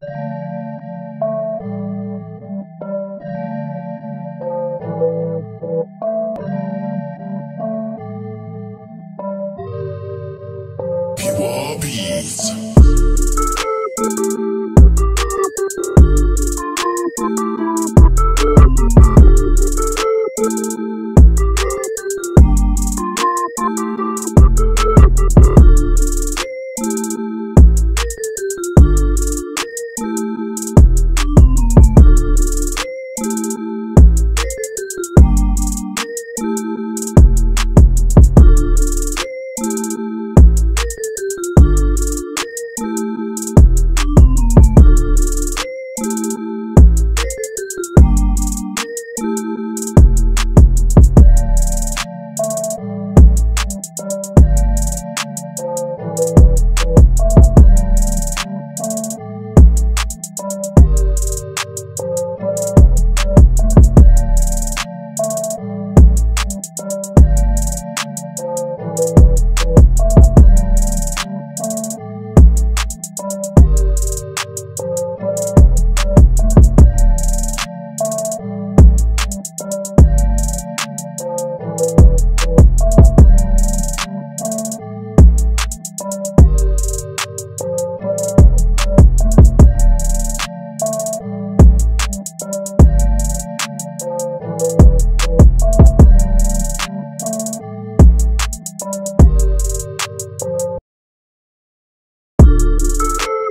People are.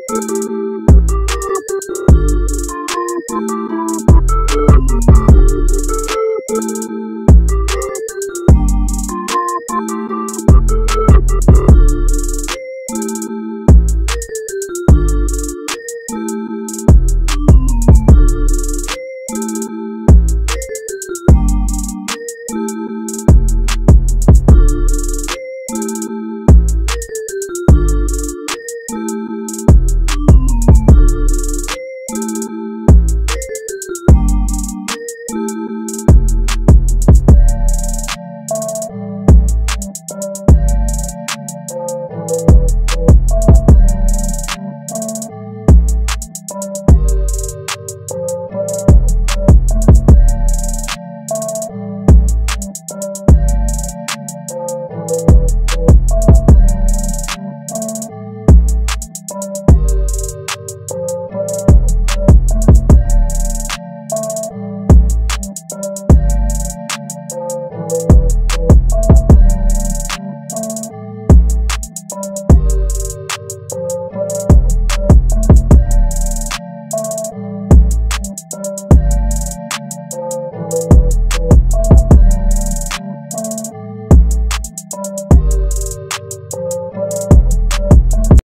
Música